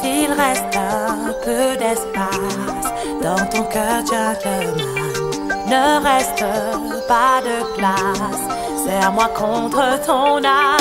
S'il reste un peu d'espace dans ton cœur, gentleman, ne reste pas de place. Serre-moi contre ton âme.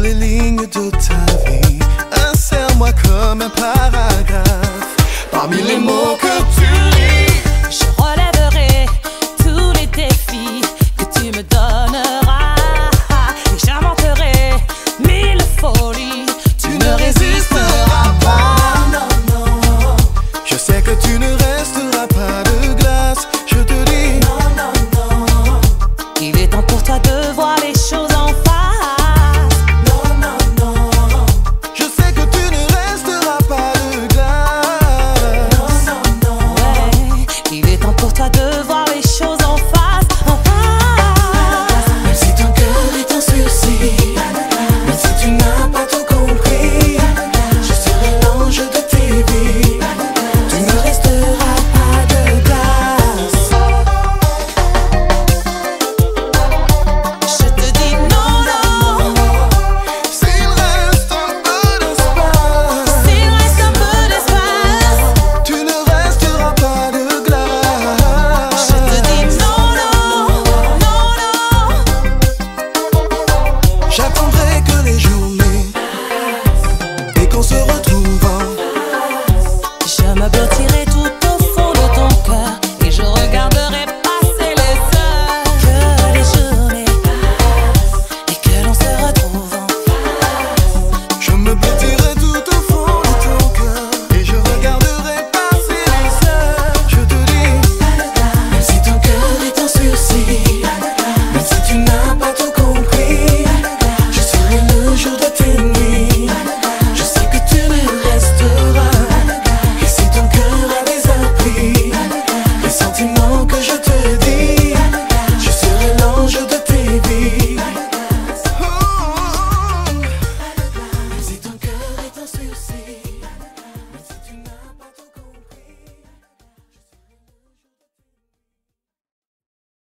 Lily in your total On se retrouve.